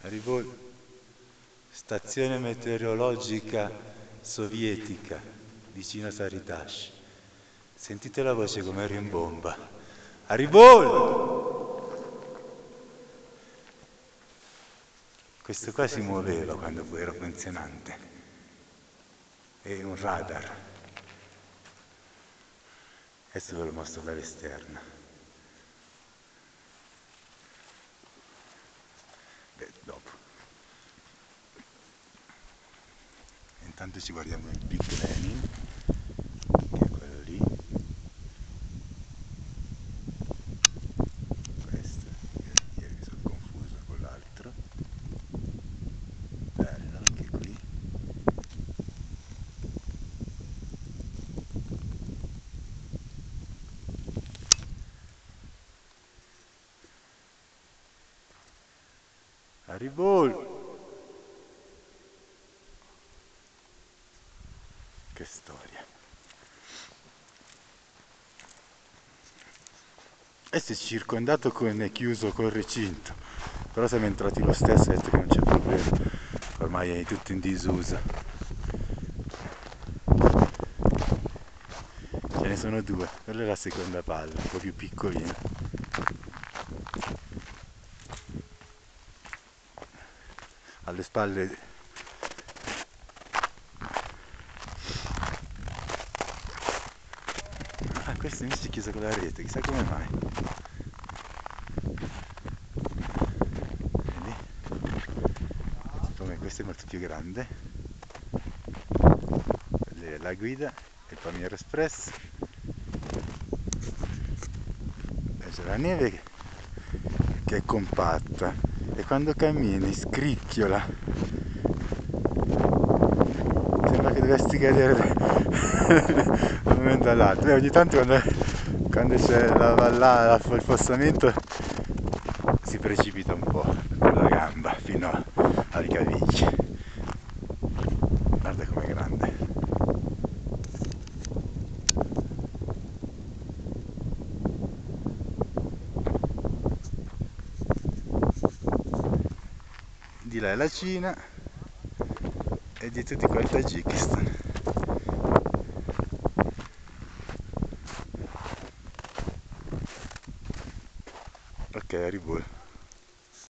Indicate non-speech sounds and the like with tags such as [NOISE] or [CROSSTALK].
Haribol, stazione meteorologica sovietica vicino a Saritash. Sentite la voce come rimbomba. Haribol! Questo qua si muoveva quando ero funzionante. È un radar. Adesso ve lo mostro dall'esterno. Intanto ci guardiamo il Big Lenin che è quello lì. Questo ieri mi sono confuso con l'altro. Bello anche qui. Haribol Che storia. Questo è circondato con è chiuso col recinto, però siamo entrati lo stesso e detto che non c'è problema, ormai è tutto in disuso. Ce ne sono due, quella è la seconda palla, un po' più piccolina. Alle spalle questo invece è chiuso con la rete, chissà come mai. Vedi? Come questo è molto più grande. La guida, il Pamiero Express. E c'è la neve che è compatta e quando cammini scricchiola. Sembra che dovresti cadere [LAUGHS] momento all'altro. ogni tanto quando, quando c'è la vallata, il fossamento si precipita un po' con la gamba fino alle caviglie. Guarda com'è grande. Di là è la Cina e di tutti qua il Tagikistan. Ok, arrivo.